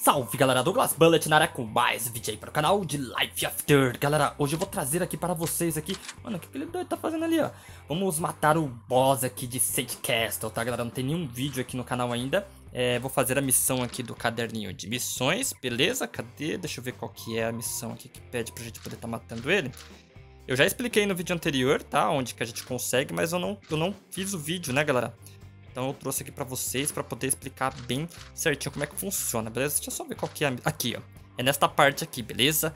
Salve galera, Douglas Bullet na área com mais vídeo aí para o canal de Life After Galera, hoje eu vou trazer aqui para vocês aqui Mano, o que doido tá fazendo ali, ó? Vamos matar o boss aqui de Sage Castle, tá galera? Não tem nenhum vídeo aqui no canal ainda é, Vou fazer a missão aqui do caderninho de missões, beleza? Cadê? Deixa eu ver qual que é a missão aqui que pede pra gente poder estar tá matando ele Eu já expliquei no vídeo anterior, tá? Onde que a gente consegue, mas eu não, eu não fiz o vídeo, né galera? Então eu trouxe aqui pra vocês pra poder explicar bem certinho como é que funciona, beleza? Deixa eu só ver qual que é. Aqui, ó. É nesta parte aqui, beleza?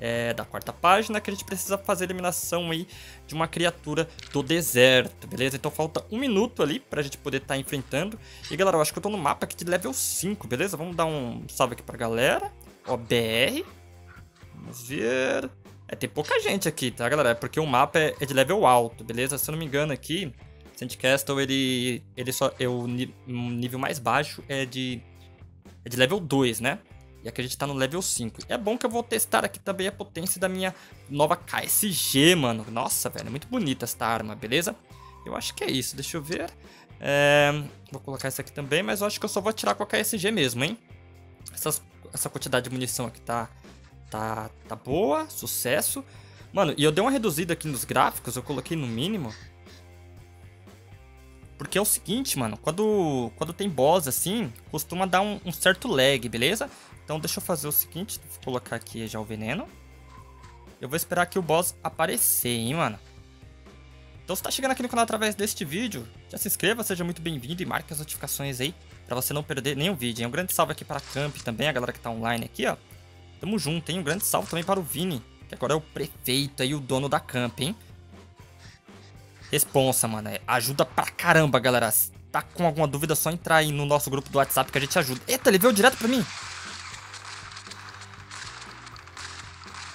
É da quarta página que a gente precisa fazer a eliminação aí de uma criatura do deserto, beleza? Então falta um minuto ali pra gente poder estar tá enfrentando. E galera, eu acho que eu tô no mapa aqui de level 5, beleza? Vamos dar um salve aqui pra galera. Ó, BR. Vamos ver... É, tem pouca gente aqui, tá, galera? É porque o mapa é, é de level alto, beleza? Se eu não me engano aqui, Sandcastle, ele, ele só, é o nível mais baixo é de, é de level 2, né? E aqui a gente tá no level 5. É bom que eu vou testar aqui também a potência da minha nova KSG, mano. Nossa, velho, muito bonita esta arma, beleza? Eu acho que é isso, deixa eu ver. É, vou colocar essa aqui também, mas eu acho que eu só vou atirar com a KSG mesmo, hein? Essas, essa quantidade de munição aqui tá, tá, tá boa, sucesso. Mano, e eu dei uma reduzida aqui nos gráficos, eu coloquei no mínimo. Porque é o seguinte, mano, quando, quando tem boss assim, costuma dar um, um certo lag, beleza? Então deixa eu fazer o seguinte, vou colocar aqui já o veneno. Eu vou esperar que o boss aparecer, hein, mano. Então se tá chegando aqui no canal através deste vídeo, já se inscreva, seja muito bem-vindo e marque as notificações aí pra você não perder nenhum vídeo. Hein? Um grande salve aqui para Camp também, a galera que tá online aqui, ó. Tamo junto, hein? Um grande salve também para o Vini, que agora é o prefeito aí, o dono da Camp, hein? Responsa, mano. É, ajuda pra caramba, galera. Se tá com alguma dúvida, é só entrar aí no nosso grupo do WhatsApp que a gente ajuda. Eita, ele veio direto pra mim.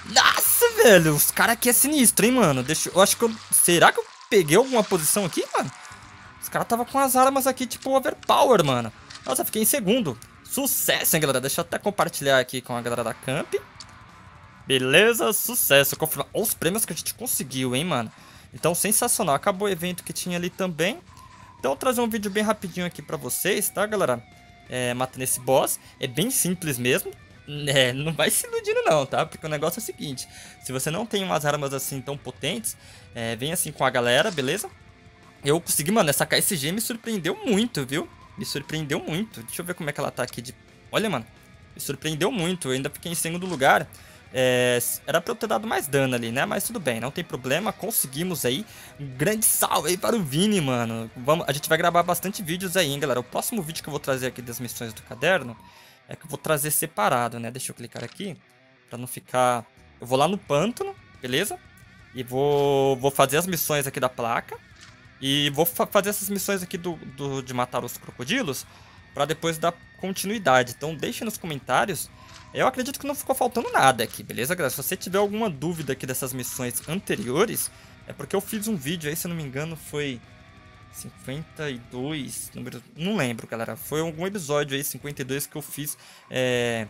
Nossa, velho. Os caras aqui é sinistro, hein, mano. Deixa eu... acho que eu... Será que eu peguei alguma posição aqui, mano? Os caras tava com as armas aqui, tipo, overpower, mano. Nossa, fiquei em segundo. Sucesso, hein, galera. Deixa eu até compartilhar aqui com a galera da Camp. Beleza, sucesso. Confirmar. Olha os prêmios que a gente conseguiu, hein, mano. Então, sensacional. Acabou o evento que tinha ali também. Então, vou trazer um vídeo bem rapidinho aqui pra vocês, tá, galera? É, matando esse boss. É bem simples mesmo. É, não vai se iludindo não, tá? Porque o negócio é o seguinte. Se você não tem umas armas assim tão potentes, é, vem assim com a galera, beleza? Eu consegui, mano, essa KSG me surpreendeu muito, viu? Me surpreendeu muito. Deixa eu ver como é que ela tá aqui de... Olha, mano. Me surpreendeu muito. Eu ainda fiquei em segundo lugar. É, era pra eu ter dado mais dano ali, né? Mas tudo bem, não tem problema. Conseguimos aí. Um grande salve aí para o Vini, mano. Vamos, a gente vai gravar bastante vídeos aí, hein, galera. O próximo vídeo que eu vou trazer aqui das missões do caderno é que eu vou trazer separado, né? Deixa eu clicar aqui pra não ficar... Eu vou lá no pântano, beleza? E vou, vou fazer as missões aqui da placa. E vou fa fazer essas missões aqui do, do, de matar os crocodilos para depois dar continuidade. Então deixe nos comentários eu acredito que não ficou faltando nada aqui, beleza, galera? Se você tiver alguma dúvida aqui dessas missões anteriores, é porque eu fiz um vídeo aí, se eu não me engano, foi 52, número... Não lembro, galera. Foi algum episódio aí, 52, que eu fiz... É...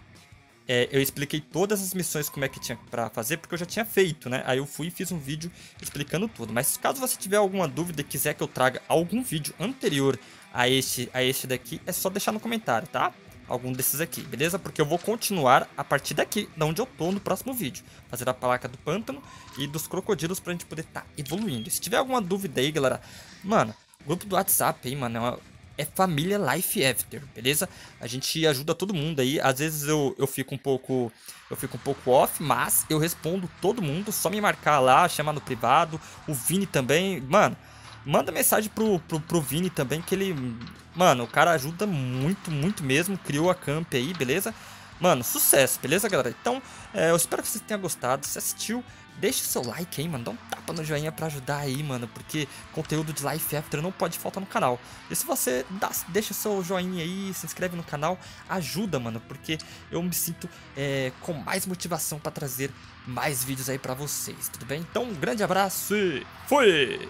É, eu expliquei todas as missões como é que tinha pra fazer, porque eu já tinha feito, né? Aí eu fui e fiz um vídeo explicando tudo. Mas caso você tiver alguma dúvida e quiser que eu traga algum vídeo anterior a este, a este daqui, é só deixar no comentário, tá? Algum desses aqui, beleza? Porque eu vou continuar a partir daqui, da onde eu tô no próximo vídeo. Fazer a placa do pântano e dos crocodilos pra gente poder tá evoluindo. Se tiver alguma dúvida aí, galera, mano, grupo do WhatsApp aí, mano, é, é família Life After, beleza? A gente ajuda todo mundo aí, às vezes eu, eu fico um pouco... Eu fico um pouco off, mas eu respondo todo mundo, só me marcar lá, chamar no privado, o Vini também, mano... Manda mensagem pro, pro, pro Vini também, que ele... Mano, o cara ajuda muito, muito mesmo. Criou a camp aí, beleza? Mano, sucesso, beleza, galera? Então, é, eu espero que vocês tenham gostado. Se assistiu, deixa o seu like aí, mano. Dá um tapa no joinha pra ajudar aí, mano. Porque conteúdo de Life After não pode faltar no canal. E se você dá, deixa seu joinha aí, se inscreve no canal, ajuda, mano. Porque eu me sinto é, com mais motivação pra trazer mais vídeos aí pra vocês, tudo bem? Então, um grande abraço e fui!